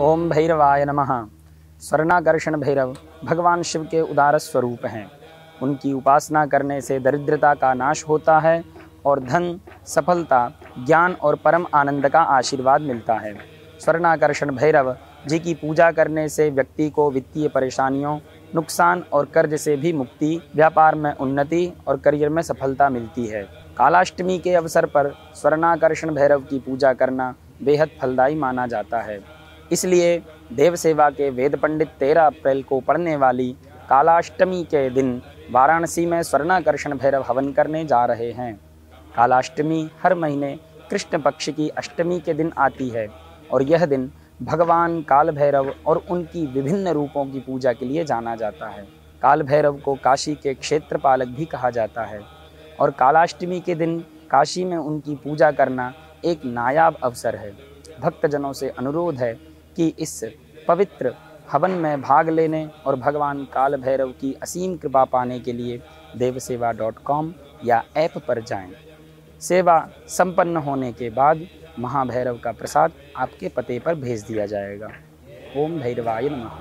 ओम भैरवाय नमः। स्वर्णाकर्षण भैरव, भगवान शिव के उदार स्वरूप हैं। उनकी उपासना करने से दरिद्रता का नाश होता है और धन, सफलता, ज्ञान और परम आनंद का आशीर्वाद मिलता है। स्वर्णाकर्षण भैरव जी की पूजा करने से व्यक्ति को वित्तीय परेशानियों, नुकसान और कर्ज से भी मुक्ति, व्यापार में उन्नति और करियर में सफलता मिलती है। कालाष्टमी के अवसर पर स्वर्णाकर्षण भैरव की पूजा करना बेहद फलदायी माना जाता है। इसलिए देव सेवा के वेद पंडित तेरह अप्रैल को पढ़ने वाली कालाष्टमी के दिन वाराणसी में स्वर्णाकर्षण भैरव हवन करने जा रहे हैं। कालाष्टमी हर महीने कृष्ण पक्ष की अष्टमी के दिन आती है और यह दिन भगवान काल भैरव और उनकी विभिन्न रूपों की पूजा के लिए जाना जाता है। काल भैरव को काशी के क्षेत्र पालक भी कहा जाता है और कालाष्टमी के दिन काशी में उनकी पूजा करना एक नायाब अवसर है। भक्तजनों से अनुरोध है कि इस पवित्र हवन में भाग लेने और भगवान काल भैरव की असीम कृपा पाने के लिए देवसेवा डॉट कॉम या ऐप पर जाएँ। सेवा संपन्न होने के बाद महाभैरव का प्रसाद आपके पते पर भेज दिया जाएगा ओम भैरवाय नमः